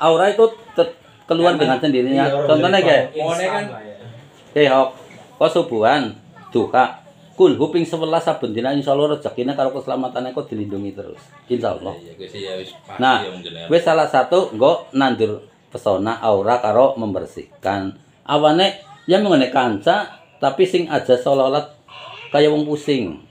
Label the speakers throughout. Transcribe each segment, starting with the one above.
Speaker 1: aura itu keluar dengan sendirinya.
Speaker 2: Iya,
Speaker 1: Contohnya kayak,
Speaker 2: ya.
Speaker 1: eh hok, kok subuhan, duha, kul huping sebelas saben dina insyaallah rezekine karo keselamatannya kok dilindungi terus. Insyaallah.
Speaker 3: Iya, gue ya pasti
Speaker 1: Nah,
Speaker 3: jenengan.
Speaker 1: wis salah satu nggo nandur pesona aura karo membersihkan. Awane ya mengenai kanca tapi sing aja seolah-olah kayak wong pusing.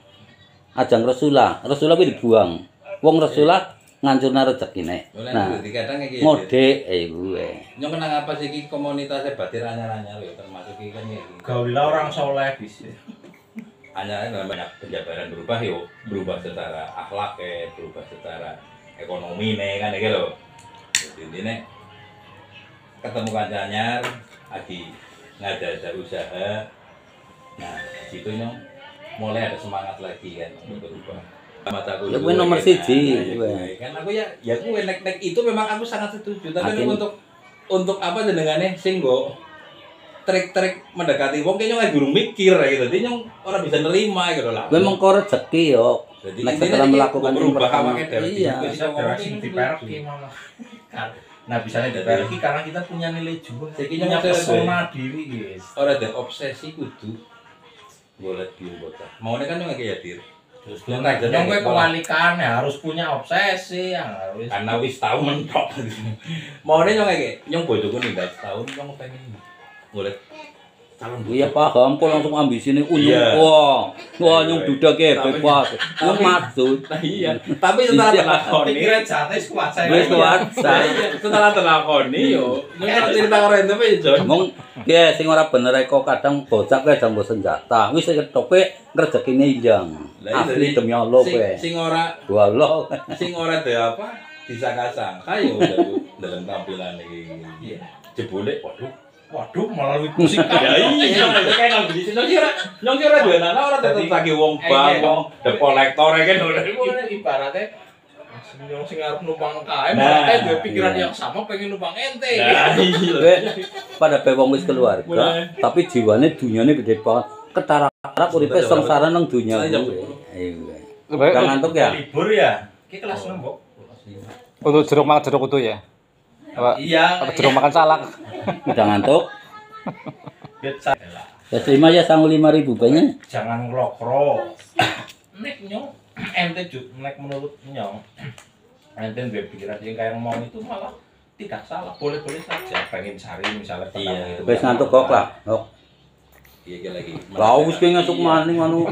Speaker 1: Ajang Rasulullah, Rasulullah kuwi dibuang. Wong Rasulullah ngancurna rezekine.
Speaker 3: Mulai
Speaker 1: Nah,
Speaker 3: iki.
Speaker 1: mode eh gue.
Speaker 3: Nyong kenang apa sih iki komunitasnya batir anyar-anyar ya termasuk iki kan ya.
Speaker 2: Gaulah orang soleh bisa.
Speaker 3: Anyar dalam banyak penjabaran berubah yo, berubah secara akhlak ya, berubah secara ekonomi nih kan iki lho. Jadi intinya ketemu kanca anyar, lagi ngada-ada usaha. Nah, situ nyong mulai ada semangat lagi kan untuk berubah. Mataku
Speaker 1: Ya, gue nomor
Speaker 3: kan,
Speaker 1: siji,
Speaker 3: ya
Speaker 1: gue.
Speaker 3: gue. kan aku ya ya gue nek nek itu memang aku sangat setuju tapi untuk untuk apa jenengane sing go trik-trik mendekati wong kayaknya lagi gurung mikir gitu jadi nyong orang bisa nerima gitu lah
Speaker 1: Gue mengko rezeki yo.
Speaker 3: jadi
Speaker 1: Nek setelah melakukan yang
Speaker 3: berubah
Speaker 1: pertama. Iya.
Speaker 3: Gue
Speaker 2: Bisa
Speaker 3: lucu.
Speaker 2: malah. Nah, bisa nih diperki karena kita punya nilai jual.
Speaker 3: Saiki
Speaker 2: punya pesona diri, guys.
Speaker 3: ora ada obsesi kudu boleh biung bocah maunya kan nyong kayak dir
Speaker 2: Terus
Speaker 3: Yang
Speaker 2: gue
Speaker 3: jadi
Speaker 2: kewalikannya harus punya obsesi yang harus
Speaker 3: karena wis tau mentok. Maunya nyong kayak nyong bojoku nih dah setahun nyong pengen. Calon calon
Speaker 1: buya paham kok langsung ambisine unyung wah wah nyung
Speaker 3: dudake
Speaker 1: bebas
Speaker 3: ku
Speaker 1: maksud?
Speaker 3: Iya. Tapi setelah
Speaker 2: telakoni kira jate kuasa
Speaker 1: wis kuat
Speaker 3: setelah telakoni yo. Ngerti cerita karo ente pe jon.
Speaker 1: Mong sing ora bener e kok kadang bocak ge jambo senjata wis ketoke e rezekine ilang. Asli demi Allah pe
Speaker 3: sing ora
Speaker 1: walo
Speaker 3: sing ora de apa disangka-sangka yo dalam tampilan iki jebule waduh.
Speaker 2: Waduh, malah lebih pusing kan.
Speaker 3: Ya iya, kayak nang di sini kira nyong kira duwe anak ora tetep lagi wong bang,
Speaker 2: Iya.
Speaker 3: wong de kolektor kan ora.
Speaker 2: Ibaratnya yang sing arep numpang KM,
Speaker 3: Nah,
Speaker 2: nah, dua pikiran yang sama pengen numpang ente.
Speaker 3: Nah, iya.
Speaker 1: Pada pe wong wis keluarga, tapi jiwane dunyane gede banget. Ketara-tara uripe
Speaker 3: Betul,
Speaker 1: sengsara nang dunya
Speaker 3: jam
Speaker 1: Iya. Gak ngantuk ya?
Speaker 2: Libur ya. Ki kelas 6, Mbok.
Speaker 4: Untuk jeruk makan jeruk utuh ya. Apa,
Speaker 2: Iya.
Speaker 4: apa jeruk makan salak.
Speaker 1: Udah ngantuk? Ya terima ya sangu lima ribu banyak.
Speaker 2: Jangan ngelokro. Nek nyong ente juk nek menurut nyong ente dua pikiran yang kayak ngomong itu malah tidak salah boleh-boleh saja pengen cari misalnya
Speaker 3: Iya.
Speaker 2: itu
Speaker 1: Wis ngantuk kok lah. Kok.
Speaker 3: Iya lagi.
Speaker 1: Lah wis kowe ngasuk maning anu.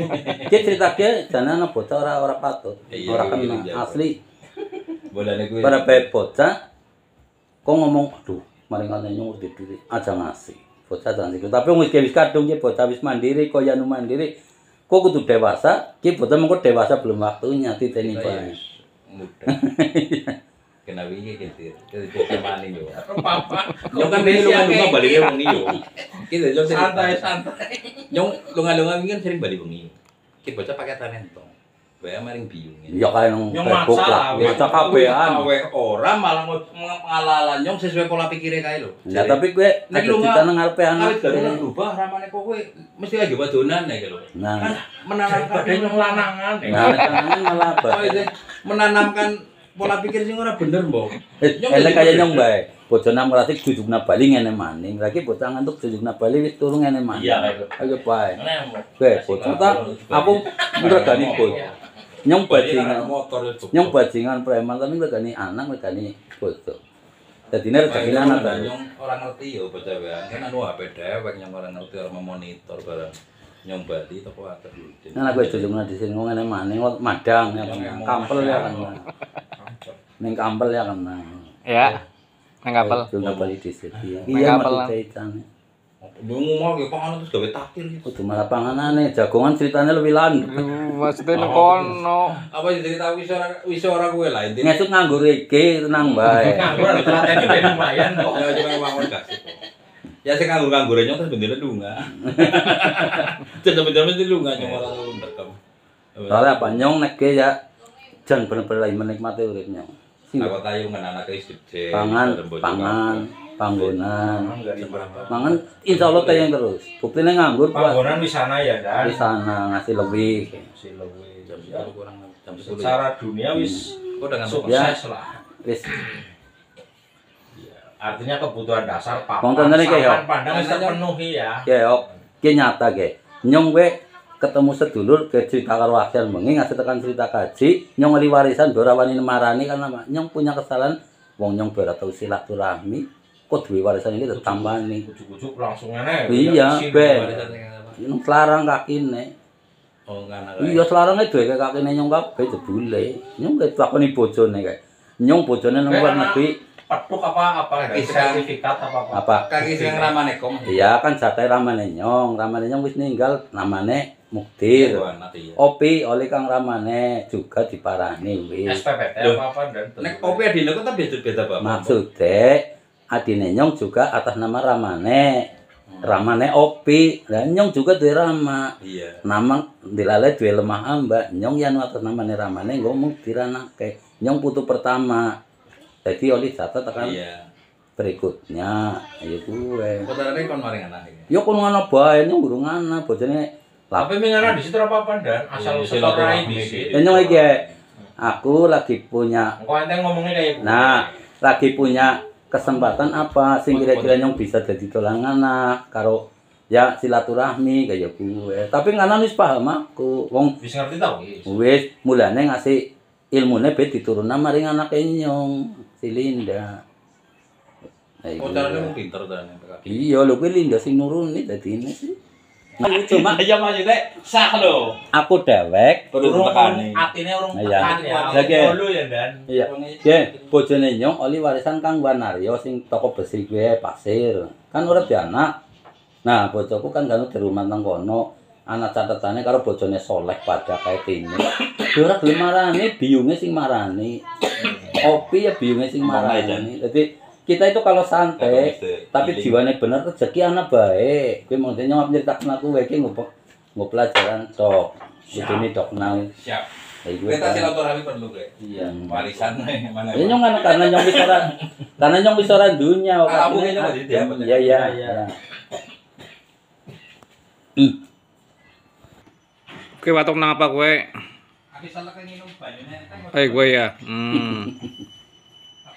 Speaker 1: Ki cerita ki jane ana bocah ora ora patut.
Speaker 3: Iya,
Speaker 1: Ora
Speaker 3: iya,
Speaker 1: kena
Speaker 3: iya.
Speaker 1: asli.
Speaker 3: Bolane kuwi.
Speaker 1: Pada bae bocah kok ngomong aduh mari ngene nyung di diri aja ngasih. Bocah jangan. Tapi wis wis kadung ki bocah wis mandiri kaya anu mandiri. Kok kudu dewasa, ki bocah mengko dewasa belum waktunya titeni
Speaker 3: ya
Speaker 1: bae.
Speaker 3: wis muda. Kenapa iki gitu? Kita mani yo.
Speaker 2: papa
Speaker 3: Nyong kan ini lunga-lunga balik wengi yo. Kita
Speaker 2: santai santai
Speaker 3: lunga-lunga wingi kan sering balik wengi. Ki bocah pakai talento. Bae maring bingung.
Speaker 1: Ya kaya nang
Speaker 2: Yang
Speaker 1: Facebook
Speaker 2: masalah,
Speaker 1: lah. Bocah kabehan.
Speaker 3: Kawe ora malah ngalalan nyong sesuai pola pikirnya kae lho.
Speaker 1: Ya tapi kowe
Speaker 3: Nek
Speaker 1: ada
Speaker 3: lu
Speaker 1: nang ngarepe anak.
Speaker 3: awet gawe berubah ramane kok kowe mesti lagi wadonan ya lho.
Speaker 1: Nah,
Speaker 3: Menanamkan
Speaker 2: daripada nyong lanangan
Speaker 1: nah tangan malah apa?
Speaker 3: Oh, menanamkan pola pikir sing ora bener, Mbok.
Speaker 1: Eh,
Speaker 3: Nyong
Speaker 1: enak
Speaker 3: jadi
Speaker 1: kaya nyong bae. Bocah nang ngrasik jujukna bali ngene maning. Lagi bocah ngantuk jujukna bali wis turu ngene maning.
Speaker 2: Iya, gitu.
Speaker 1: Ayo bae. Kowe bocah ta aku ngregani bocah. Nyong bajingan.
Speaker 3: motor itu.
Speaker 1: Nyong bajingan preman tapi ngregani anak ngregani bocah. Dadi nek rezeki anak
Speaker 3: nyong orang ngerti yo bocah wean. Kan anu HP dewek nyong orang ngerti orang memonitor barang. Nyong bali toko atur.
Speaker 1: Nah kowe jujukna di sini ngene maning madang ya kan. Kampel ya kan. Ning kampel ya kan.
Speaker 4: Ya. Nang kapal.
Speaker 1: Jujukna bali di sini.
Speaker 4: Nang
Speaker 1: Iya
Speaker 4: kapel,
Speaker 3: Bingung mau ge panganan terus gawe takir gitu.
Speaker 1: Kudu malah panganane jagongan ceritanya lebih lanjut.
Speaker 4: Maksudnya nang kono.
Speaker 3: Apa sih cerita wis ora wis ora kowe lah intine.
Speaker 1: Ngesuk nganggur iki tenang bae.
Speaker 2: nganggur ada telaten itu lumayan kok
Speaker 3: Ya cuma ngomong kasih. Ya sing nganggur-nganggur nyong terus bendera lunga. Bener-bener mesti lunga nyong ora tau ndekam.
Speaker 1: Soalnya apa nyong nek ya jan bener-bener lagi menikmati urip nyong. Sing
Speaker 3: Aku tayu ngan anak wis gede.
Speaker 1: pangan, pangan, panggonan. Mangan insya Allah tayang terus. Buktinya nganggur buat
Speaker 2: panggonan di sana ya dan
Speaker 1: di sana ngasih lebih.
Speaker 2: si lebih
Speaker 3: jam 10 kurang jam 10.
Speaker 2: secara dunia wis
Speaker 3: Kok dengan
Speaker 1: Ya.
Speaker 2: sukses lah
Speaker 1: Wis
Speaker 3: Iya.
Speaker 2: artinya kebutuhan dasar papan sampan pandang wis terpenuhi ya
Speaker 1: Ya ok, ki nyata ge. Nyong we ketemu sedulur ke cerita karo Aksel bengi ngasih tekan cerita kaji, nyong ngeli warisan ora wani marani karena apa? nyong punya kesalahan wong nyong tau silaturahmi kok duwe warisan iki ditambani.
Speaker 2: ujuk-ujuk langsung ngene
Speaker 1: Iya, Ben. Nyong selarang kakine.
Speaker 3: Oh, kan
Speaker 1: Iya selarangnya duwe kakine nyong kabeh jebule. Nyong ke takoni bojone kae. Nyong bojone nang luar negeri
Speaker 2: petuk apa apa
Speaker 3: Kaki
Speaker 2: sertifikat apa apa
Speaker 1: apa?
Speaker 3: kaki sing ramane kom.
Speaker 1: Iya kan jatah ramane nyong, ramane nyong wis ninggal namane Muktir.
Speaker 3: nanti ya.
Speaker 1: Opi oleh Kang Ramane juga diparani wis.
Speaker 2: SPPT apa apa dan
Speaker 3: Nek kopi adine kok beda beda Bapak.
Speaker 1: Maksudnya adine nyong juga atas nama Ramane. Ramane Opi. Lah nyong juga duwe Rama.
Speaker 3: Iya.
Speaker 1: Nama dilale duwe lemah amba. Nyong yang atas namane Ramane ngomong diranake. Nyong putu pertama. Jadi oleh jatah tekan
Speaker 3: Iya.
Speaker 1: berikutnya. Ayo gue.
Speaker 3: Putarane kon maring anak iki.
Speaker 1: Yo kon ngono bae nyong guru ngana bojone
Speaker 2: tapi mingana di situ apa apa dan asal
Speaker 3: Iya,
Speaker 2: setor rai
Speaker 3: silaturahmi
Speaker 2: di
Speaker 3: sih.
Speaker 2: situ
Speaker 1: Ya nyong iki aku lagi punya
Speaker 2: ente ngomongnya kayak.
Speaker 1: Nah, lagi punya kesempatan apa sing kira-kira yang bisa jadi tulang anak karo ya silaturahmi kayak gue. Tapi ngana wis paham aku. Wong
Speaker 2: ngerti tau wis
Speaker 1: wis mulane ngasih ilmune be diturunna maring anake nyong si Linda. Nah, iku.
Speaker 3: Putarane mung pinter kaki.
Speaker 1: Iya lho kuwi Linda sing nuruni dadi ini sih. Cuma
Speaker 3: aja maksudnya sah lo.
Speaker 1: aku dewek
Speaker 3: Perlu
Speaker 2: urung
Speaker 3: tekani.
Speaker 2: atine urung tekan ya
Speaker 1: Lagi.
Speaker 2: ya dan
Speaker 1: Iya. Ye, bojone nyong oli warisan Kang Wanaryo sing toko besi gue pasir. Kan urip di anak. Nah, bojoku kan kan di rumah nang kono. Anak catatannya karo bojone soleh pada kayak ini. Ora gelem marani, biyunge sing marani. Opi ya biyunge sing marani. Jadi kita itu kalau santai, tapi jiwane bener rezeki anak baik. Kuwi mau nyong nyeritakan aku wae iki ngopo ngopo pelajaran tok. Kudune dok nang.
Speaker 3: Siap.
Speaker 1: Ya,
Speaker 3: Kita
Speaker 1: kan.
Speaker 3: silaturahmi perlu kayak.
Speaker 1: Iya.
Speaker 3: Warisan mana?
Speaker 1: Ya nyong kan karena nyong bisa ora karena nyong kok.
Speaker 3: Ah, mungkin nyong di dia.
Speaker 1: Iya iya.
Speaker 2: Iya.
Speaker 1: iya.
Speaker 4: Oke, watuk nang apa kowe?
Speaker 3: Aku salah kan minum banyune.
Speaker 4: Eh, gue ya. Hmm.
Speaker 3: Apa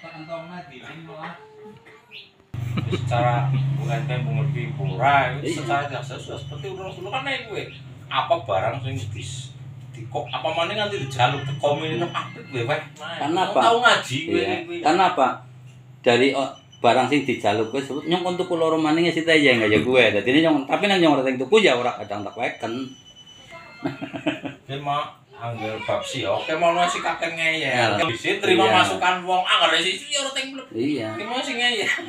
Speaker 3: kantongnya di malah.
Speaker 2: Secara bukan kayak mengerti pura itu secara tidak sesuai seperti urang dulu kan naik gue apa barang sing bis di kok apa mana nanti dijaluk ke komen itu apa gue weh
Speaker 1: Karena apa?
Speaker 2: tahu ngaji gue
Speaker 1: Iya.
Speaker 2: gue
Speaker 1: Karena apa? Dari oh, barang sing dijaluk kuwi sebut nyong untuk kulo maning ya sita ya enggak ya gue. Dadi ini nyong tapi nang nyong ora tuku ya ora kadang tak weken.
Speaker 2: gue mah angger bab sih oke mau nasi kakek ngeyel. Bisa terima
Speaker 1: Iya.
Speaker 2: masukan wong. Angger sih ya orang teng belum
Speaker 1: Iya.
Speaker 2: Ki mau sing ngeyel